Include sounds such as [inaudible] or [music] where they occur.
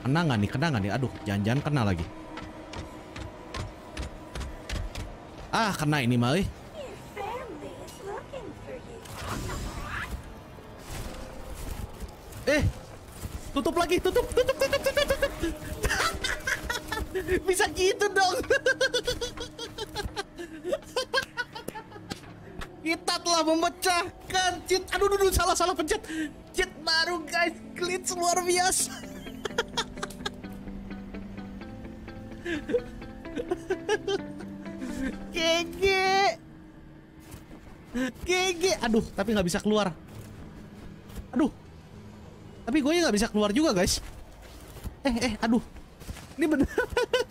Kena nggak nih? Kena nggak nih? Aduh, jangan-jangan kena lagi. Ah, kena ini mah. eh. You. Eh, tutup lagi, tutup, tutup, tutup, tutup, tutup. [laughs] Bisa gitu dong. [laughs] Kita telah memecahkan cheat. Aduh, aduh, aduh, salah, salah pencet. Cheat baru guys, glitch luar biasa. GG. GG. Aduh, tapi nggak bisa keluar. Aduh. Tapi gue nggak bisa keluar juga guys. Eh, eh, aduh. Ini bener. [laughs]